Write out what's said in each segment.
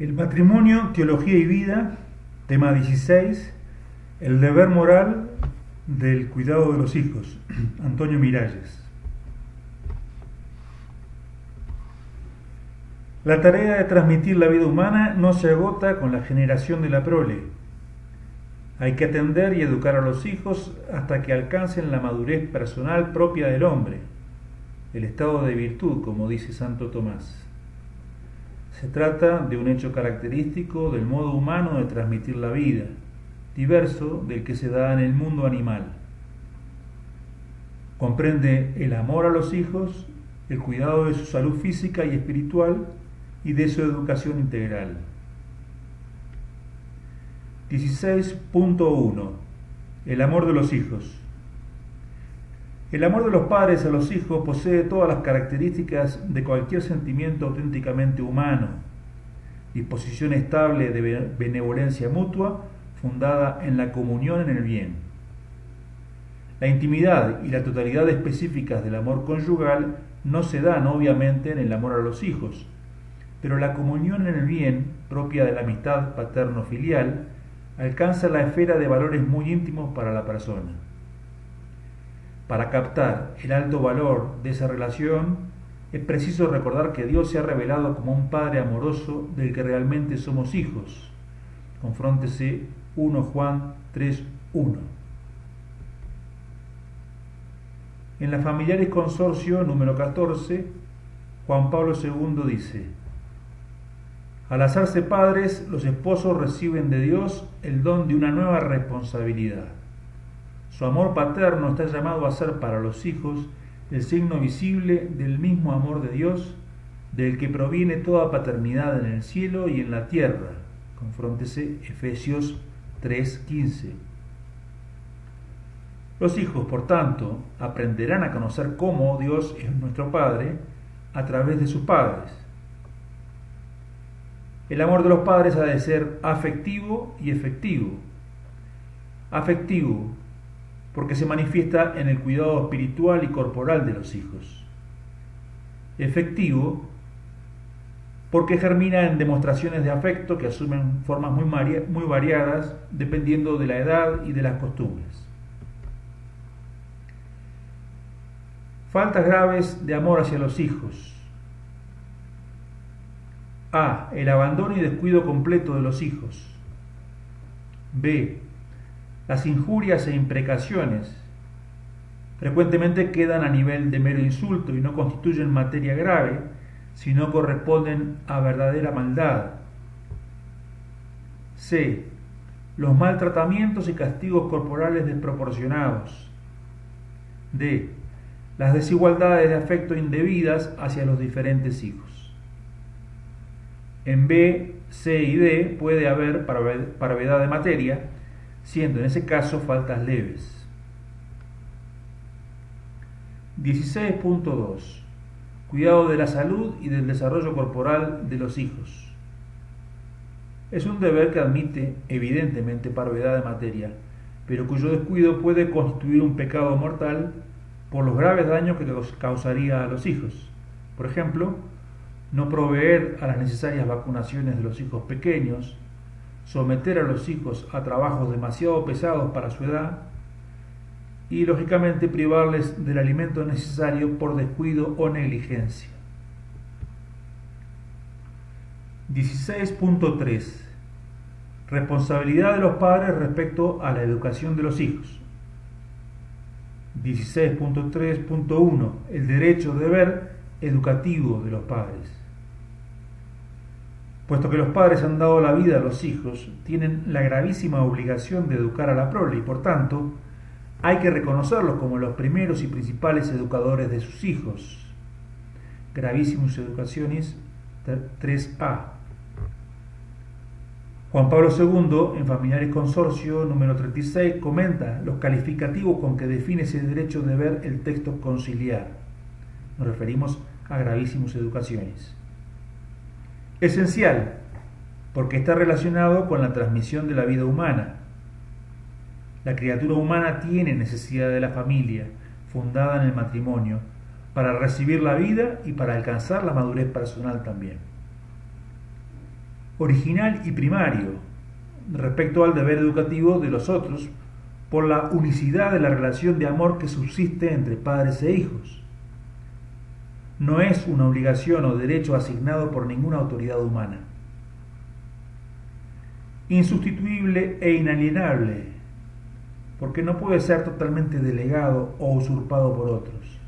El matrimonio, teología y vida, tema 16, el deber moral del cuidado de los hijos, Antonio Miralles. La tarea de transmitir la vida humana no se agota con la generación de la prole. Hay que atender y educar a los hijos hasta que alcancen la madurez personal propia del hombre, el estado de virtud, como dice Santo Tomás. Se trata de un hecho característico del modo humano de transmitir la vida, diverso del que se da en el mundo animal. Comprende el amor a los hijos, el cuidado de su salud física y espiritual y de su educación integral. 16.1 El amor de los hijos. El amor de los padres a los hijos posee todas las características de cualquier sentimiento auténticamente humano, disposición estable de benevolencia mutua fundada en la comunión en el bien. La intimidad y la totalidad específicas del amor conyugal no se dan obviamente en el amor a los hijos, pero la comunión en el bien, propia de la amistad paterno-filial, alcanza la esfera de valores muy íntimos para la persona. Para captar el alto valor de esa relación, es preciso recordar que Dios se ha revelado como un Padre amoroso del que realmente somos hijos. Confróntese 1 Juan 3.1. En la Familiares Consorcio número 14, Juan Pablo II dice, al hacerse padres, los esposos reciben de Dios el don de una nueva responsabilidad su amor paterno está llamado a ser para los hijos el signo visible del mismo amor de Dios, del que proviene toda paternidad en el cielo y en la tierra. Confróntese Efesios 3:15. Los hijos, por tanto, aprenderán a conocer cómo Dios es nuestro Padre a través de sus padres. El amor de los padres ha de ser afectivo y efectivo. Afectivo porque se manifiesta en el cuidado espiritual y corporal de los hijos. Efectivo, porque germina en demostraciones de afecto que asumen formas muy, muy variadas dependiendo de la edad y de las costumbres. Faltas graves de amor hacia los hijos. A. El abandono y descuido completo de los hijos. B las injurias e imprecaciones frecuentemente quedan a nivel de mero insulto y no constituyen materia grave, sino corresponden a verdadera maldad. C. Los maltratamientos y castigos corporales desproporcionados. D. Las desigualdades de afecto indebidas hacia los diferentes hijos. En B, C y D puede haber, para de materia, siendo en ese caso faltas leves. 16.2 Cuidado de la salud y del desarrollo corporal de los hijos. Es un deber que admite, evidentemente, parvedad de materia, pero cuyo descuido puede constituir un pecado mortal por los graves daños que causaría a los hijos. Por ejemplo, no proveer a las necesarias vacunaciones de los hijos pequeños, someter a los hijos a trabajos demasiado pesados para su edad y lógicamente privarles del alimento necesario por descuido o negligencia. 16.3 Responsabilidad de los padres respecto a la educación de los hijos. 16.3.1 El derecho deber educativo de los padres. Puesto que los padres han dado la vida a los hijos, tienen la gravísima obligación de educar a la prole y por tanto hay que reconocerlos como los primeros y principales educadores de sus hijos. Gravísimus Educaciones 3A. Juan Pablo II, en Familiares Consorcio número 36, comenta los calificativos con que define ese derecho de ver el texto conciliar. Nos referimos a Gravísimus Educaciones esencial, porque está relacionado con la transmisión de la vida humana. La criatura humana tiene necesidad de la familia, fundada en el matrimonio, para recibir la vida y para alcanzar la madurez personal también. original y primario respecto al deber educativo de los otros por la unicidad de la relación de amor que subsiste entre padres e hijos. No es una obligación o derecho asignado por ninguna autoridad humana. Insustituible e inalienable, porque no puede ser totalmente delegado o usurpado por otros.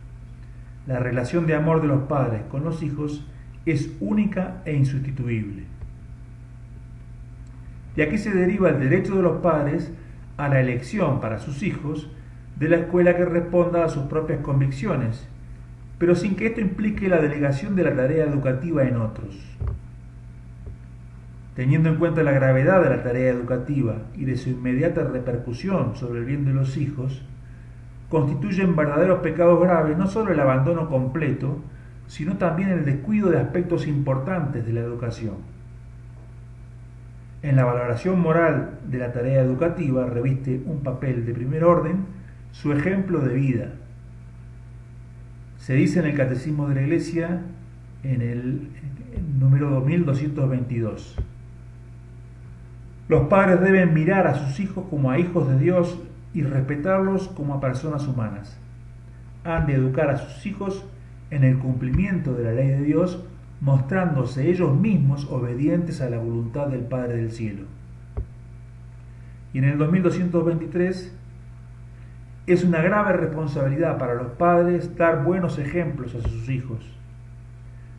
La relación de amor de los padres con los hijos es única e insustituible. De aquí se deriva el derecho de los padres a la elección para sus hijos de la escuela que responda a sus propias convicciones, pero sin que esto implique la delegación de la tarea educativa en otros. Teniendo en cuenta la gravedad de la tarea educativa y de su inmediata repercusión sobre el bien de los hijos, constituyen verdaderos pecados graves no solo el abandono completo, sino también el descuido de aspectos importantes de la educación. En la valoración moral de la tarea educativa reviste un papel de primer orden su ejemplo de vida. Se dice en el Catecismo de la Iglesia, en el número 2222, los padres deben mirar a sus hijos como a hijos de Dios y respetarlos como a personas humanas. Han de educar a sus hijos en el cumplimiento de la ley de Dios, mostrándose ellos mismos obedientes a la voluntad del Padre del Cielo. Y en el 2223 es una grave responsabilidad para los padres dar buenos ejemplos a sus hijos.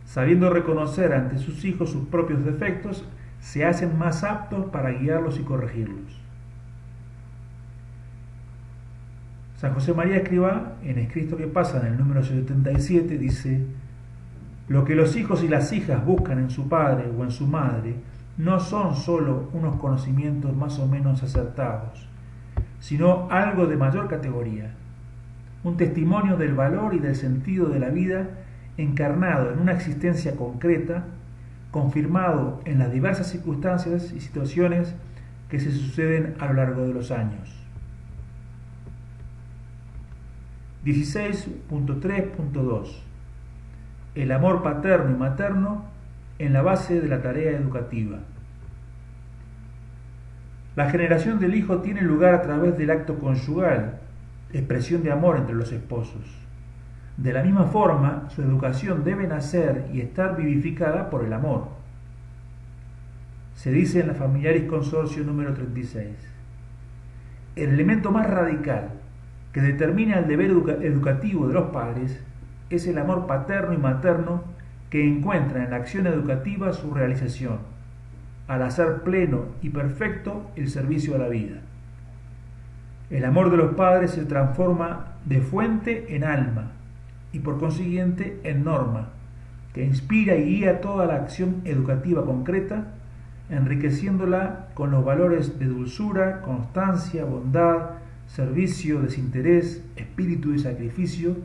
Sabiendo reconocer ante sus hijos sus propios defectos, se hacen más aptos para guiarlos y corregirlos. San José María Escriba, en Escrito que pasa, en el número 77, dice, lo que los hijos y las hijas buscan en su padre o en su madre no son sólo unos conocimientos más o menos acertados, sino algo de mayor categoría, un testimonio del valor y del sentido de la vida encarnado en una existencia concreta, confirmado en las diversas circunstancias y situaciones que se suceden a lo largo de los años. 16.3.2 El amor paterno y materno en la base de la tarea educativa. La generación del hijo tiene lugar a través del acto conyugal, expresión de amor entre los esposos. De la misma forma, su educación debe nacer y estar vivificada por el amor. Se dice en la Familiaris Consorcio número 36. El elemento más radical que determina el deber educativo de los padres es el amor paterno y materno que encuentra en la acción educativa su realización, al hacer pleno y perfecto el servicio a la vida. El amor de los padres se transforma de fuente en alma y por consiguiente en norma, que inspira y guía toda la acción educativa concreta, enriqueciéndola con los valores de dulzura, constancia, bondad, servicio, desinterés, espíritu y sacrificio,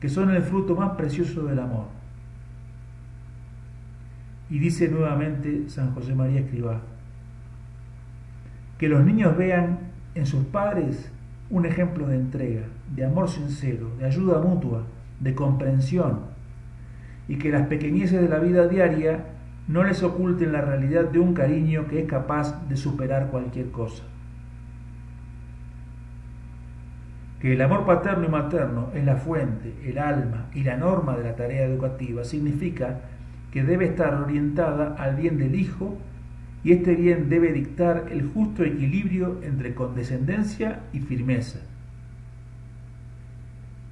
que son el fruto más precioso del amor. Y dice nuevamente San José María Escribá, que los niños vean en sus padres un ejemplo de entrega, de amor sincero, de ayuda mutua, de comprensión, y que las pequeñeces de la vida diaria no les oculten la realidad de un cariño que es capaz de superar cualquier cosa. que el amor paterno y materno es la fuente, el alma y la norma de la tarea educativa, significa que debe estar orientada al bien del hijo y este bien debe dictar el justo equilibrio entre condescendencia y firmeza.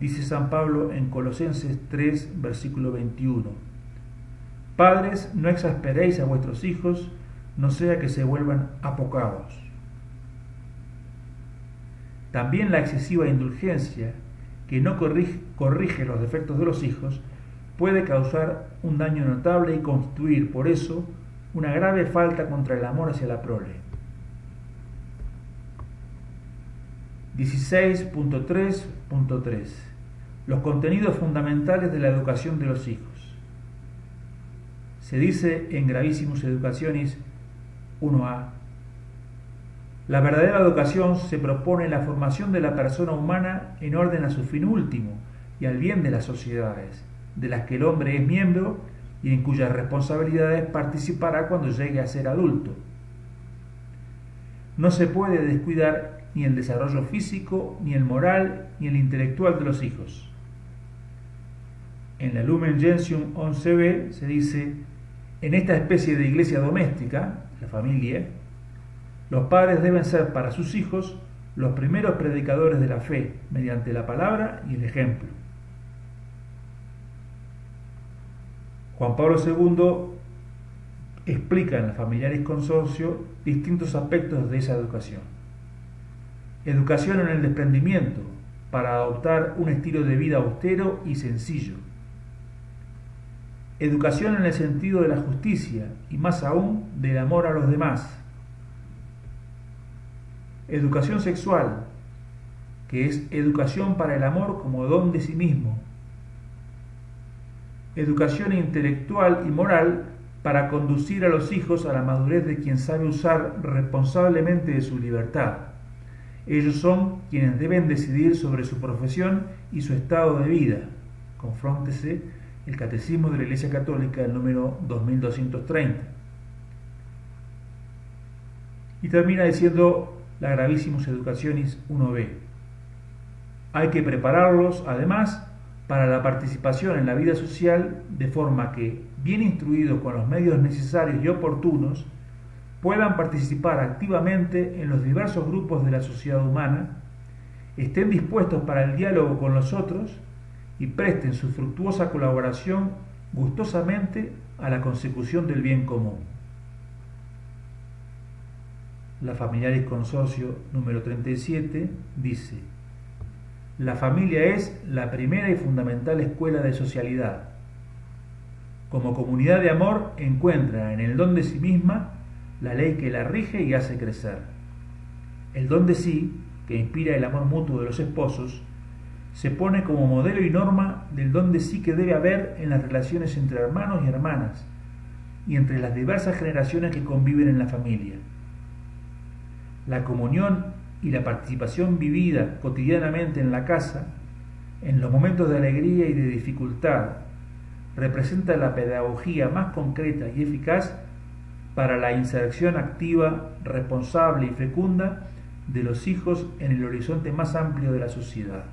Dice San Pablo en Colosenses 3, versículo 21. Padres, no exasperéis a vuestros hijos, no sea que se vuelvan apocados. También la excesiva indulgencia, que no corrige, los defectos de los hijos, puede causar un daño notable y constituir, por eso, una grave falta contra el amor hacia la prole. 16.3.3 Los contenidos fundamentales de la educación de los hijos. Se dice en Gravísimos Educaciones 1a la verdadera educación se propone la formación de la persona humana en orden a su fin último y al bien de las sociedades, de las que el hombre es miembro y en cuyas responsabilidades participará cuando llegue a ser adulto. No se puede descuidar ni el desarrollo físico, ni el moral, ni el intelectual de los hijos. En la Lumen Gentium 11b se dice, en esta especie de iglesia doméstica, la familia, los padres deben ser para sus hijos los primeros predicadores de la fe mediante la palabra y el ejemplo. Juan Pablo II explica en la Familiaris Consorcio distintos aspectos de esa educación. Educación en el desprendimiento, para adoptar un estilo de vida austero y sencillo. Educación en el sentido de la justicia y más aún del amor a los demás Educación sexual, que es educación para el amor como don de sí mismo. Educación intelectual y moral para conducir a los hijos a la madurez de quien sabe usar responsablemente de su libertad. Ellos son quienes deben decidir sobre su profesión y su estado de vida. Confróntese el Catecismo de la Iglesia Católica, el número 2230. Y termina diciendo la Gravísimos Educaciones 1b. Hay que prepararlos, además, para la participación en la vida social de forma que, bien instruidos con los medios necesarios y oportunos, puedan participar activamente en los diversos grupos de la sociedad humana, estén dispuestos para el diálogo con los otros y presten su fructuosa colaboración gustosamente a la consecución del bien común. La Familiaris Consorcio número 37 dice, la familia es la primera y fundamental escuela de socialidad. Como comunidad de amor encuentra en el don de sí misma la ley que la rige y hace crecer. El don de sí, que inspira el amor mutuo de los esposos, se pone como modelo y norma del don de sí que debe haber en las relaciones entre hermanos y hermanas y entre las diversas generaciones que conviven en la familia la comunión y la participación vivida cotidianamente en la casa, en los momentos de alegría y de dificultad, representa la pedagogía más concreta y eficaz para la inserción activa, responsable y fecunda de los hijos en el horizonte más amplio de la sociedad.